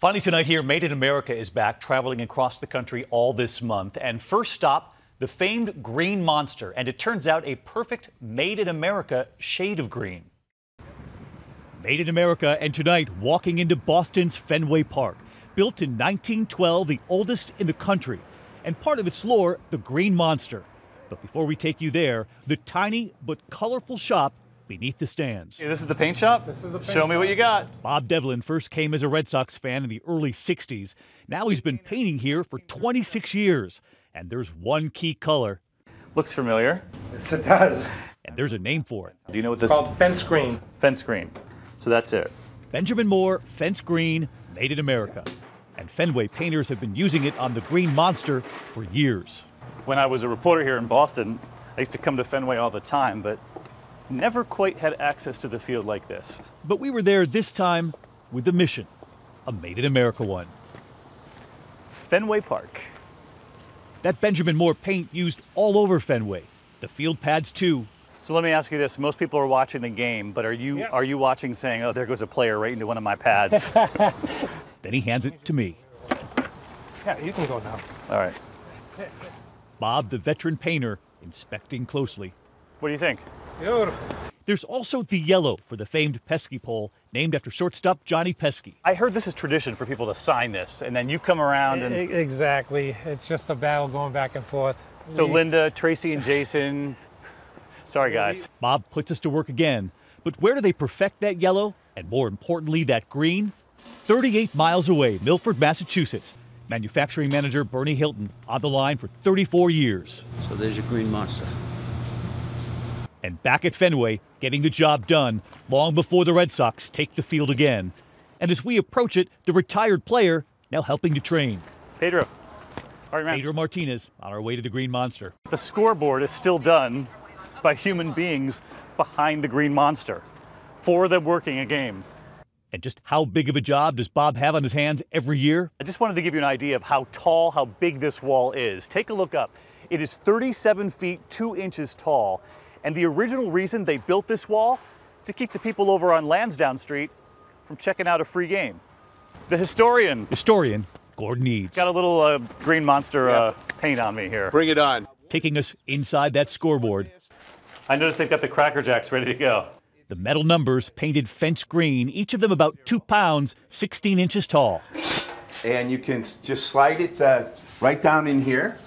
Finally, tonight here, Made in America is back, traveling across the country all this month. And first stop, the famed Green Monster. And it turns out a perfect Made in America shade of green. Made in America, and tonight, walking into Boston's Fenway Park. Built in 1912, the oldest in the country. And part of its lore, the Green Monster. But before we take you there, the tiny but colorful shop beneath the stands. Hey, this is the paint shop? This is the paint shop. Show me shop. what you got. Bob Devlin first came as a Red Sox fan in the early 60s. Now he's been painting here for 26 years. And there's one key color, Looks familiar. Yes, it does. and there's a name for it. Do you know what this is? Called fence green. fence green? So that's it. Benjamin Moore Fence Green, made in America. And Fenway painters have been using it on the Green Monster for years. When I was a reporter here in Boston, I used to come to Fenway all the time, but never quite had access to the field like this. But we were there this time with a mission, a Made in America one. Fenway Park. That Benjamin Moore paint used all over Fenway, the field pads too. So let me ask you this: Most people are watching the game, but are you Yeah. are you watching saying, "Oh, there goes a player right into one of my pads"? Then he hands it to me. Yeah, you can go now. all right. Bob, the veteran painter, inspecting closely. What do you think? Beautiful. There's also the yellow for the famed pesky pole, named after shortstop Johnny Pesky. I heard this is tradition for people to sign this, and then you come around and Exactly. It's just a battle going back and forth. so We- Linda, Tracy, and Jason. Sorry, guys. Bob puts us to work again. But where do they perfect that yellow? And more importantly, that green? 38 miles away, Milford, Massachusetts. Manufacturing manager Bernie Hilton on the line for 34 years. So there's your green monster. And back at Fenway, getting the job done long before the Red Sox take the field again. And as we approach it, the retired player now helping to train. Pedro. All right, man. Pedro Martinez on our way to the Green Monster. The scoreboard is still done by human beings behind the green monster for them working a game. And just how big of a job does Bob have on his hands every year? I just wanted to give you an idea of how tall, how big this wall is. Take a look up. It is 37 feet, 2 inches tall. And the original reason they built this wall to keep the people over on Lansdowne Street from checking out a free game. The historian Historian Gordon Edes. got a little uh, green monster uh, paint on me here. Bring it on. taking us inside that scoreboard. I noticed they've got the Cracker Jacks ready to go. The metal numbers painted fence green, each of them about two pounds, 16 inches tall. And you can just slide it uh, right down in here.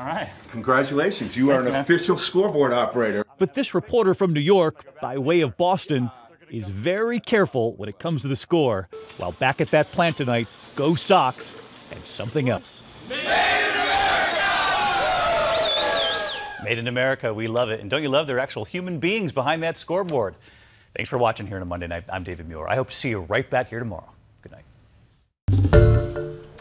All right. Congratulations, you Thanks, are an man. official scoreboard operator. But this reporter from New York, by way of Boston, is very careful when it comes to the score. While back at that plant tonight, go Sox and something else. Made in America, Made in America, we love it. And don't you love there are actual human beings behind that scoreboard? Thanks for watching here on a Monday night. I'm David Muir. I hope to see you right back here tomorrow. Good night.